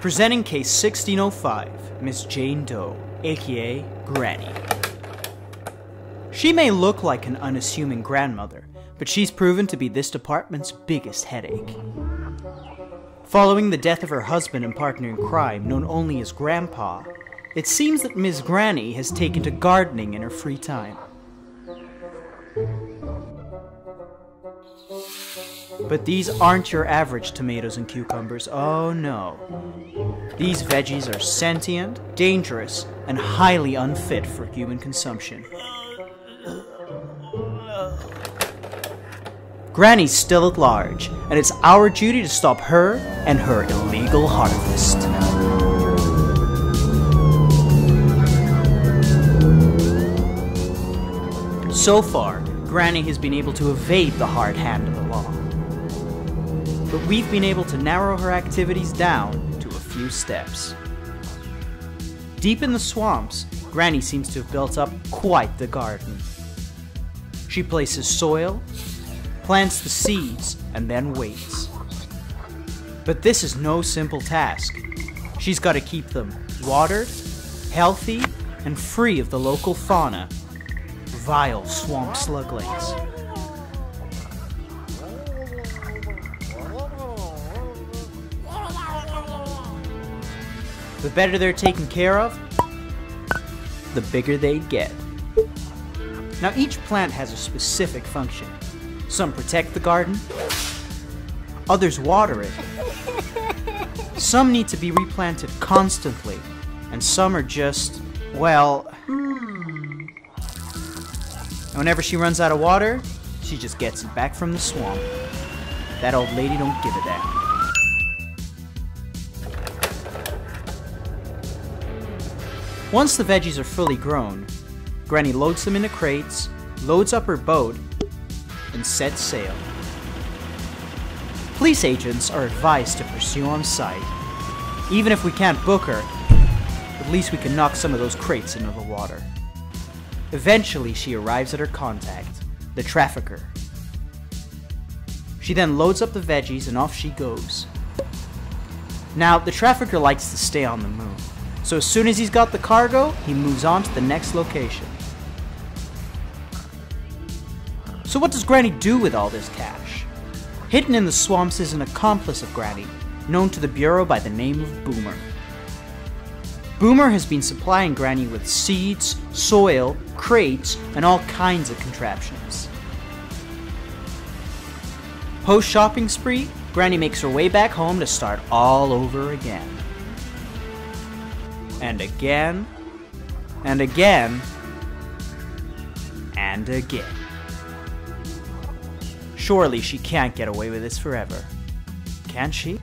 Presenting case 1605, Miss Jane Doe, aka Granny. She may look like an unassuming grandmother, but she's proven to be this department's biggest headache. Following the death of her husband and partner in crime, known only as Grandpa, it seems that Miss Granny has taken to gardening in her free time. But these aren't your average tomatoes and cucumbers, oh no. These veggies are sentient, dangerous, and highly unfit for human consumption. Granny's still at large, and it's our duty to stop her and her illegal harvest. So far, Granny has been able to evade the hard hand of the law. But we've been able to narrow her activities down to a few steps. Deep in the swamps, Granny seems to have built up quite the garden. She places soil, plants the seeds, and then waits. But this is no simple task. She's got to keep them watered, healthy, and free of the local fauna. Vile swamp sluglings. The better they're taken care of, the bigger they get. Now each plant has a specific function. Some protect the garden, others water it. Some need to be replanted constantly, and some are just, well... Hmm. Whenever she runs out of water, she just gets it back from the swamp. That old lady don't give a damn. Once the veggies are fully grown, Granny loads them into crates, loads up her boat, and sets sail. Police agents are advised to pursue on sight. Even if we can't book her, at least we can knock some of those crates into the water. Eventually, she arrives at her contact, the trafficker. She then loads up the veggies and off she goes. Now, the trafficker likes to stay on the move, so as soon as he's got the cargo, he moves on to the next location. So what does Granny do with all this cash? Hidden in the swamps is an accomplice of Granny, known to the Bureau by the name of Boomer. Boomer has been supplying Granny with seeds, soil, crates, and all kinds of contraptions. Post shopping spree, Granny makes her way back home to start all over again. And again, and again, and again. Surely she can't get away with this forever. Can she?